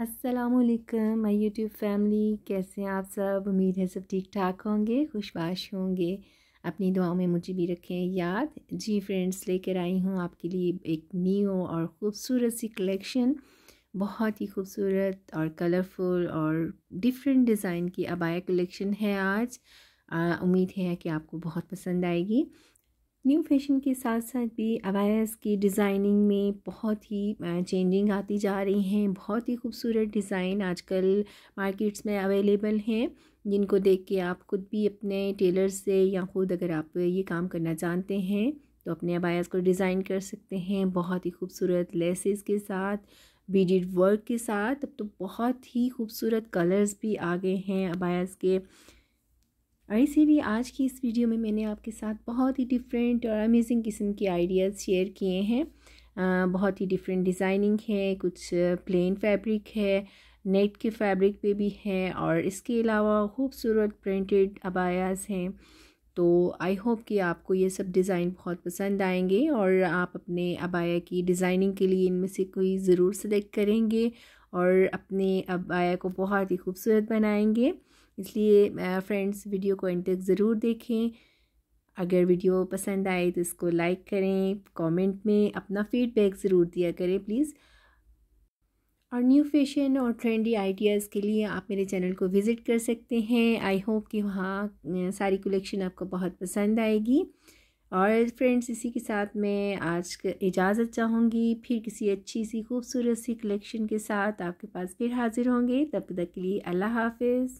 असलकम my YouTube family. कैसे हैं आप सब? उम्मीद है सब ठीक ठाक होंगे, खुशबाश होंगे। अपनी दुआओं में मुझे भी रखें याद। जी फ्रेंड्स, लेकर आई हूँ आपके लिए एक न्यू और ख़ूबसूरत सी कलेक्शन। बहुत ही खूबसूरत और कलरफुल और डिफरेंट डिज़ाइन की अबाया कलेक्शन है आज। उम्मीद है कि आपको बहुत पसंद आएगी। न्यू फ़ैशन के साथ साथ भी अवायस की डिज़ाइनिंग में बहुत ही चेंजिंग आती जा रही हैं। बहुत ही खूबसूरत डिज़ाइन आजकल मार्केट्स में अवेलेबल हैं, जिनको देख के आप खुद भी अपने टेलर से या ख़ुद अगर आप ये काम करना जानते हैं तो अपने अबायास को डिज़ाइन कर सकते हैं। बहुत ही खूबसूरत लेसेस के साथ बीडिड वर्क के साथ, अब तो बहुत ही खूबसूरत कलर्स भी आ गए हैं अबायास के। और इसीलिए आज की इस वीडियो में मैंने आपके साथ बहुत ही डिफरेंट और अमेजिंग किस्म के आइडियाज़ शेयर किए हैं। बहुत ही डिफरेंट डिज़ाइनिंग है, कुछ प्लेन फैब्रिक है नेट के फैब्रिक पे भी है और इसके अलावा खूबसूरत प्रिंटेड अबायास हैं। तो आई होप कि आपको ये सब डिज़ाइन बहुत पसंद आएँगे और आप अपने अबाया की डिज़ाइनिंग के लिए इनमें से कोई ज़रूर सेलेक्ट करेंगे और अपने अबाया को बहुत ही खूबसूरत बनाएँगे। इसलिए फ्रेंड्स वीडियो को एंड तक ज़रूर देखें। अगर वीडियो पसंद आए तो इसको लाइक करें, कमेंट में अपना फीडबैक ज़रूर दिया करें प्लीज़। और न्यू फ़ैशन और ट्रेंडी आइडियाज़ के लिए आप मेरे चैनल को विज़िट कर सकते हैं। आई होप कि वहाँ सारी कलेक्शन आपको बहुत पसंद आएगी। और फ्रेंड्स, इसी के साथ मैं आज इजाज़त चाहूँगी। फिर किसी अच्छी सी खूबसूरत सी कलेक्शन के साथ आपके पास फिर हाज़िर होंगे। तब तक के लिए अल्लाह हाफिज़।